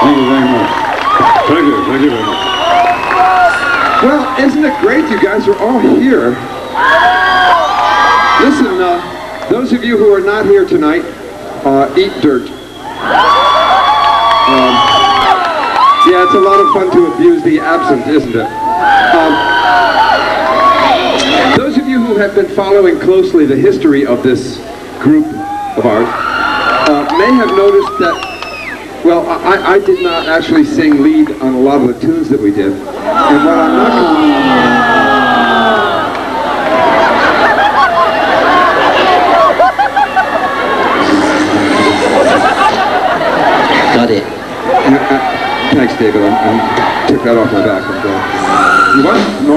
Thank you very much. Thank you. Thank you very much. Well, isn't it great you guys are all here? Listen, uh, those of you who are not here tonight, uh, eat dirt. Um, yeah, it's a lot of fun to abuse the absent, isn't it? Um, those of you who have been following closely the history of this group of ours uh, may have noticed that, well, I, I did not actually sing lead on a lot of the tunes that we did. And what I'm not Got it. Uh, uh, Thanks, David. I'm took that off my back. Going. You what? No.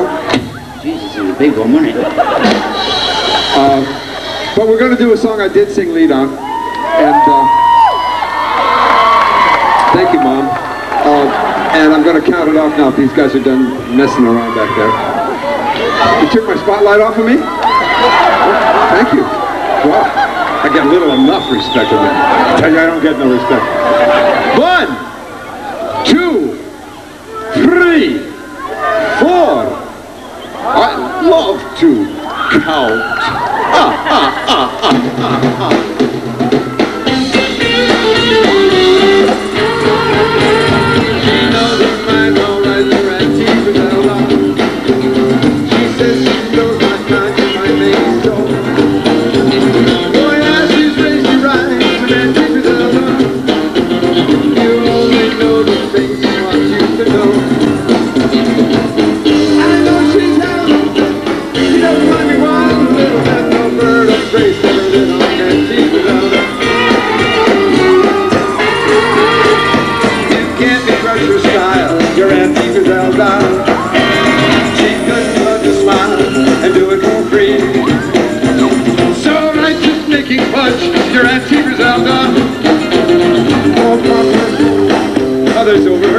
Jesus, it was a big one, wasn't it? But we're going to do a song I did sing lead on, and uh, thank you, Mom. Uh, and I'm going to count it off now if these guys are done messing around back there. You took my spotlight off of me? Thank you. Wow. I get little enough respect of that. I tell you, I don't get no respect. One, two, three, four. I love to count. 大丈夫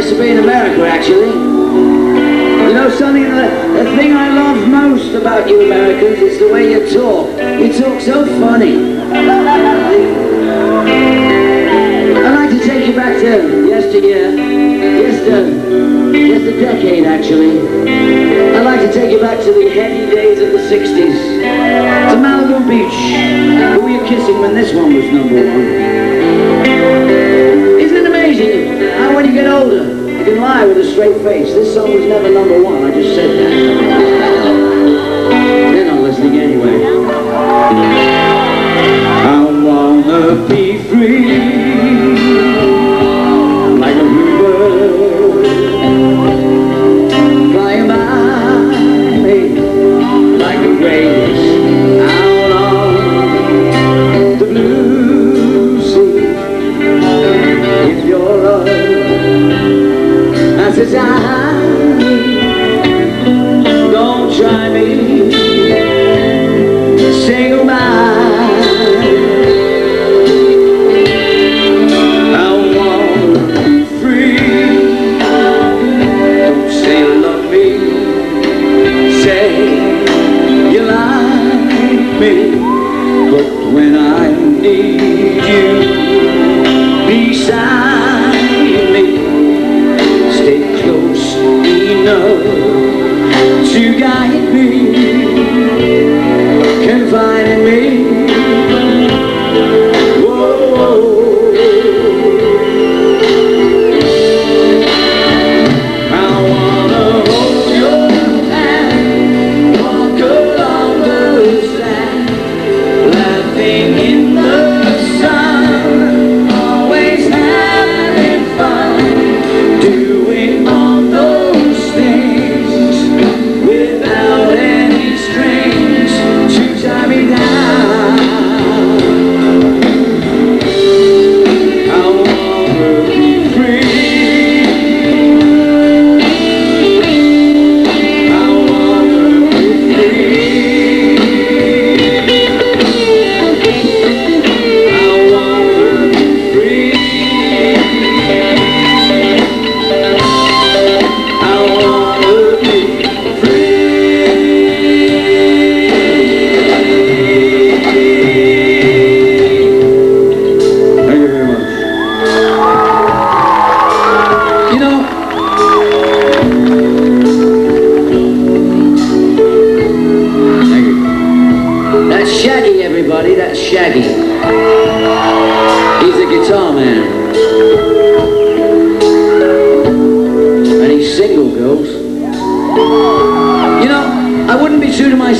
nice to be in America, actually. You know Sonny, the, the thing I love most about you Americans is the way you talk. You talk so funny. I'd like to take you back to yesteryear, a, uh, just a decade actually. I'd like to take you back to the heady days of the 60s, to Malibu Beach. Who were you kissing when this one was number one? Get older, you can lie with a straight face? This song was never number one, I just said that. They're not listening anyway. I wanna be free free.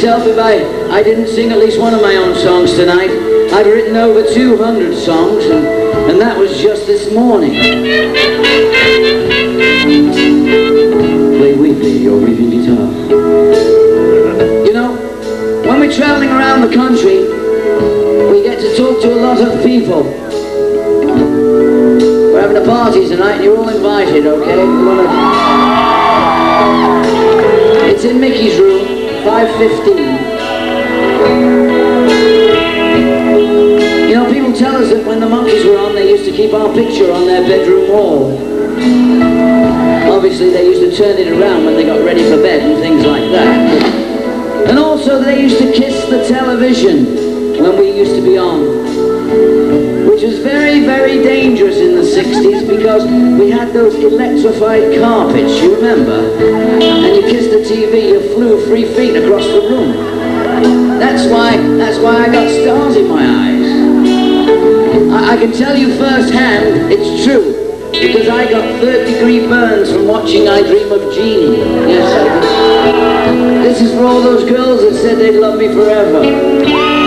Myself if I, I didn't sing at least one of my own songs tonight. I've written over 200 songs, and, and that was just this morning. Play weekly your weeping guitar. You know, when we're traveling around the country, we get to talk to a lot of people. We're having a party tonight, and you're all invited, okay? It's in Micky's room. 515. You know, people tell us that when the Monkees were on, they used to keep our picture on their bedroom wall. Obviously, they used to turn it around when they got ready for bed and things like that. And also, they used to kiss the television when we used to be on which was very, very dangerous in the 60s because we had those electrified carpets, you remember? And you kissed the TV, you flew three feet across the room. That's why, that's why I got stars in my eyes. I, I can tell you firsthand, it's true, because I got third degree burns from watching I Dream of Jeannie. Yes, This is for all those girls that said they'd love me forever.